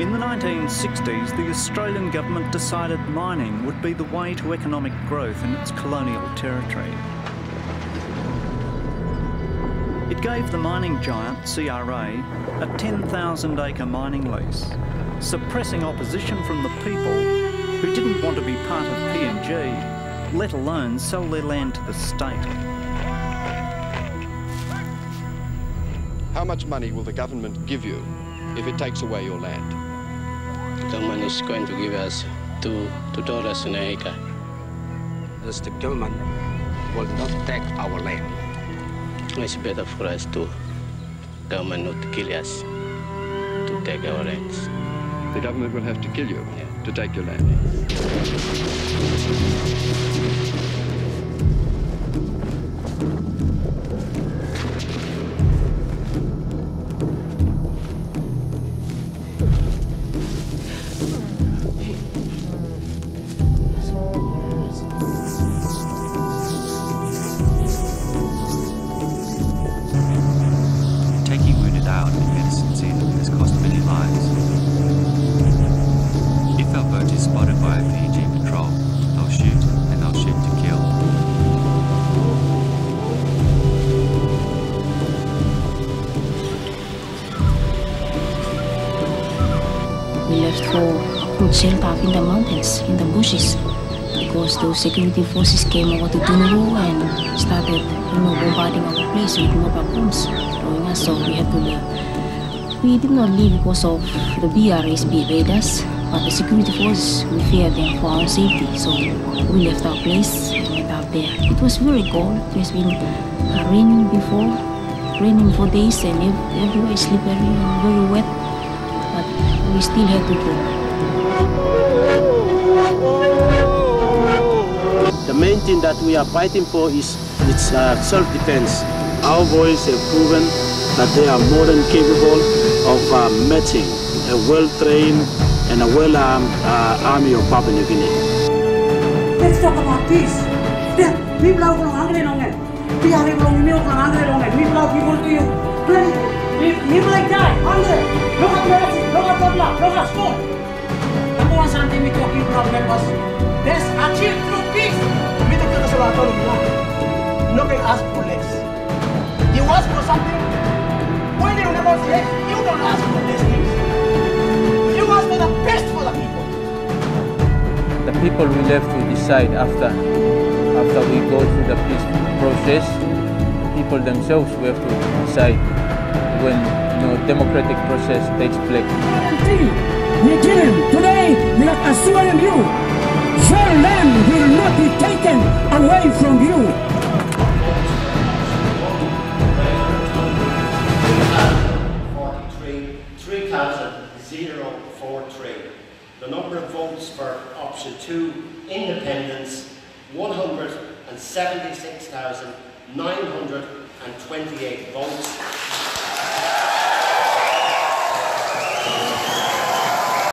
In the 1960s, the Australian government decided mining would be the way to economic growth in its colonial territory. It gave the mining giant, CRA, a 10,000 acre mining lease, suppressing opposition from the people who didn't want to be part of PNG, let alone sell their land to the state. How much money will the government give you if it takes away your land? The government is going to give us two, two dollars an acre. As the government will not take our land. It's better for us to government not to kill us, to take our lands. The government will have to kill you Yeah. to take your land. We left for a good shelter in the mountains, in the bushes, because those security forces came over to Tunuru and started, you know, bombarding our place with mobile bombs, throwing us, so we had to leave. We did not leave because of the BRSB raiders, but the security forces, we feared them for our safety, so we left our place and went out there. It was very cold. It has been uh, raining before, raining for days, and ev- everywhere is slippery and very wet we still had to go. The main thing that we are fighting for is it's uh, self-defense. Our boys have proven that they are more than capable of uh, matching a well-trained and a well-armed uh, army of Papua New Guinea. Let's talk about peace. Then, we belong to Angre Nongen. We are belong to Angre Nongen. We belong people to you. Plenty. We, we like die. Angre. Look at Mercy. Look school. Number one we talking peace. We us for less. You ask for something. When you never say, you don't ask for these things. You ask for the best for the people. the people will have to decide after after we go through the peace process The people themselves will have to decide when you know democratic process takes place Begin today, we are assuring you, your land will not be taken away from you. 43, 3,043. The number of votes for option two, independence, 176,928 votes.